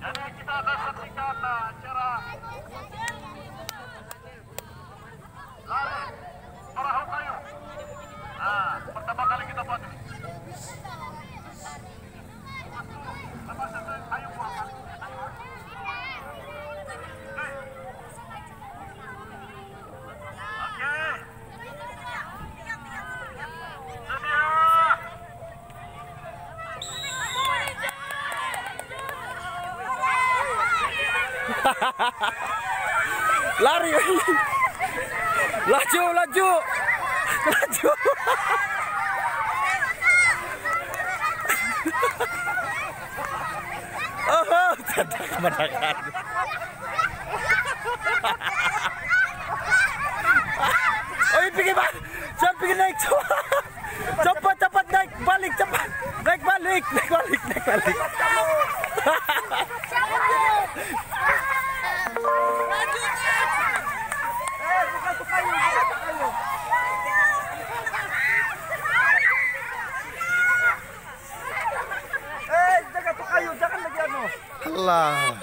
Jadi kita akan saksikan Lari. laju, laju. Laju. Oh, tidak kemenangan. Oh, ini pergi balik. Jangan naik. Cepat, cepat naik balik, cepat. Naik balik, naik balik, naik balik. Claro.